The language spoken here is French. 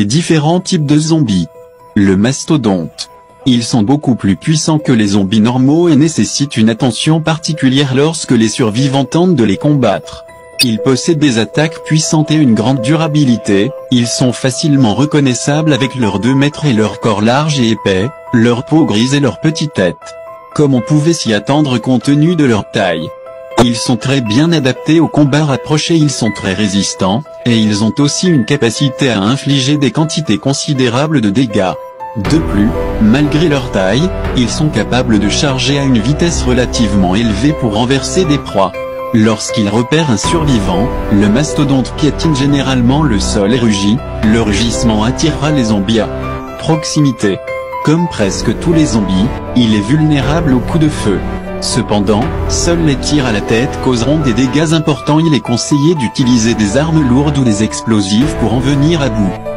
Les différents types de zombies. Le mastodonte. Ils sont beaucoup plus puissants que les zombies normaux et nécessitent une attention particulière lorsque les survivants tentent de les combattre. Ils possèdent des attaques puissantes et une grande durabilité, ils sont facilement reconnaissables avec leurs 2 mètres et leur corps large et épais, leur peau grise et leur petite tête. Comme on pouvait s'y attendre compte tenu de leur taille. Ils sont très bien adaptés au combat rapproché ils sont très résistants, et ils ont aussi une capacité à infliger des quantités considérables de dégâts. De plus, malgré leur taille, ils sont capables de charger à une vitesse relativement élevée pour renverser des proies. Lorsqu'il repère un survivant, le mastodonte piétine généralement le sol et rugit, le rugissement attirera les zombies à proximité. Comme presque tous les zombies, il est vulnérable aux coups de feu. Cependant, seuls les tirs à la tête causeront des dégâts importants il est conseillé d'utiliser des armes lourdes ou des explosifs pour en venir à bout.